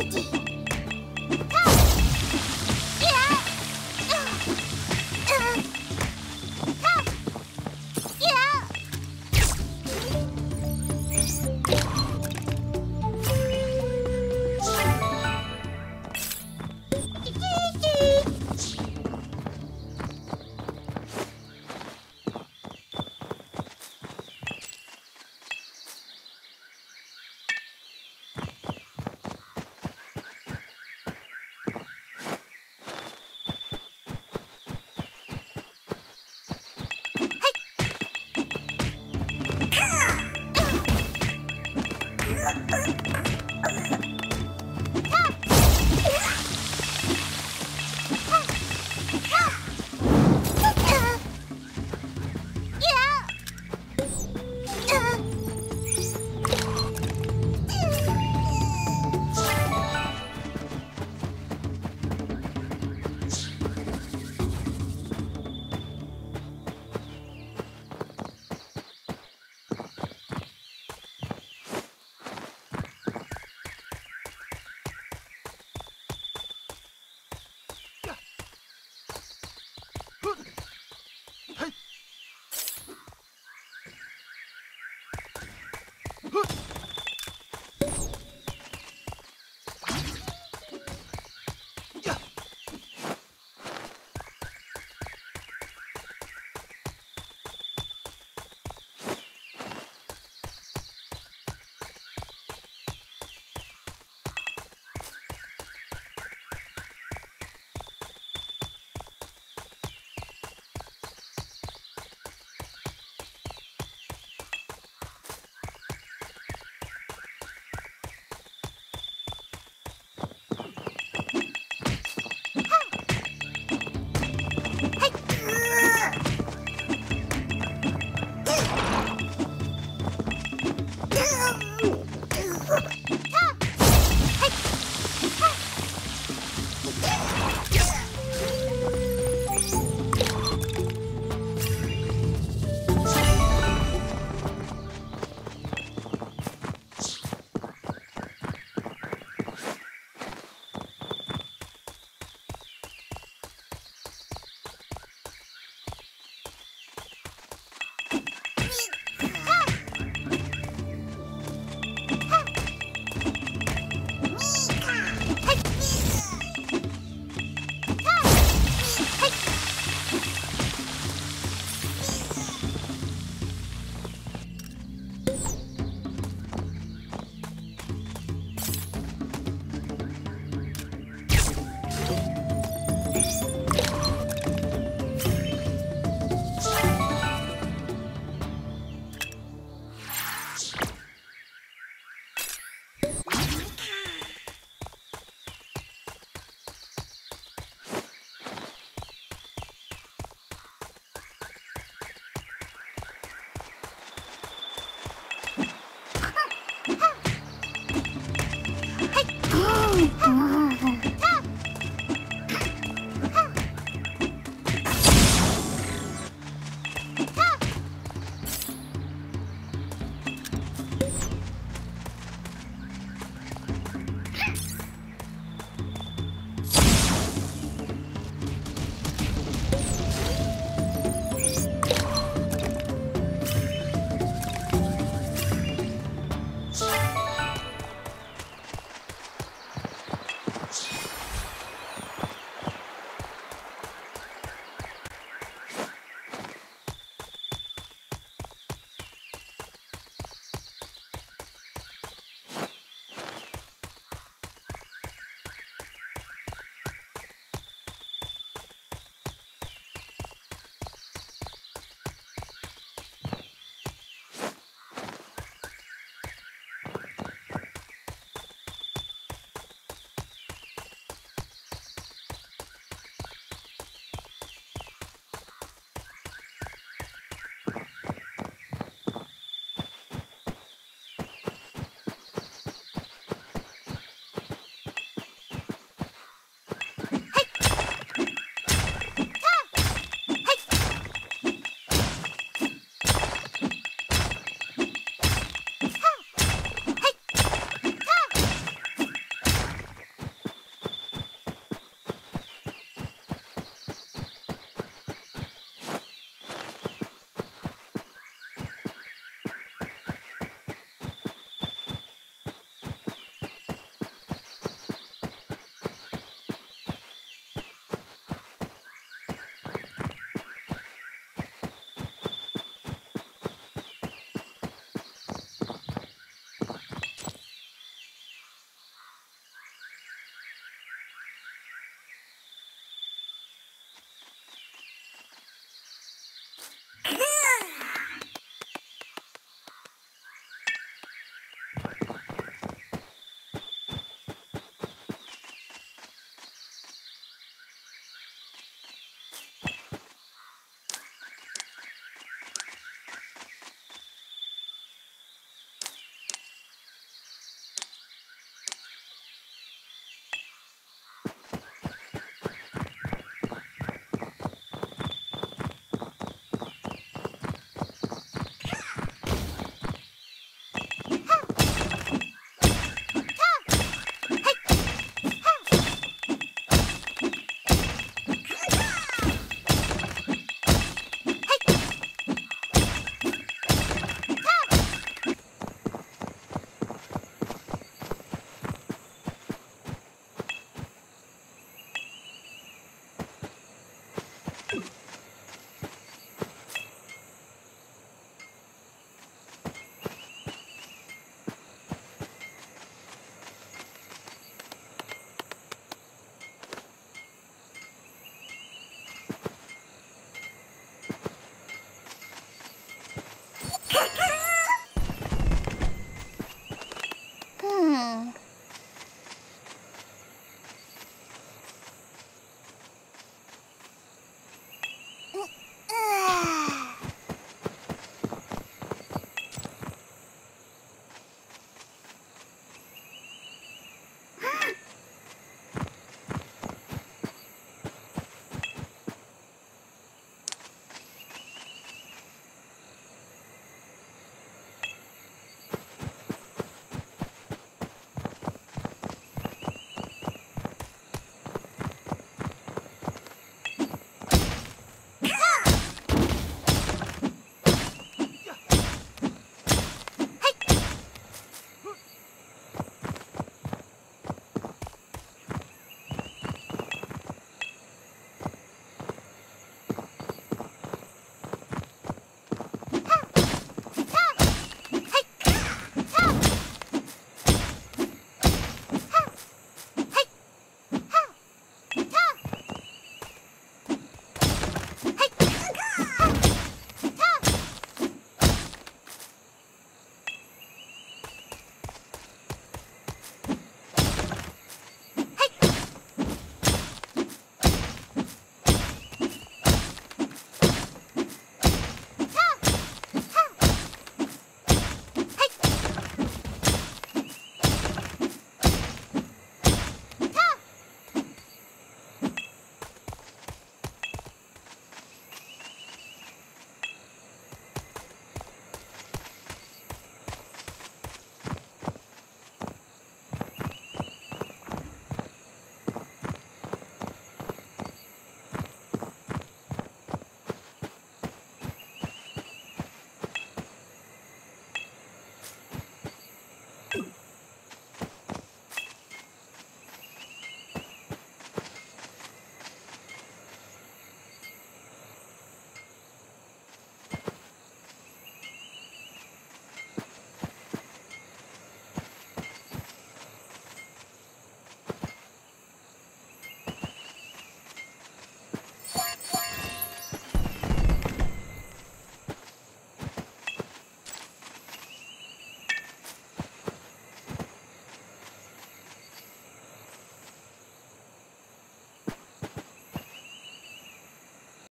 Yeah.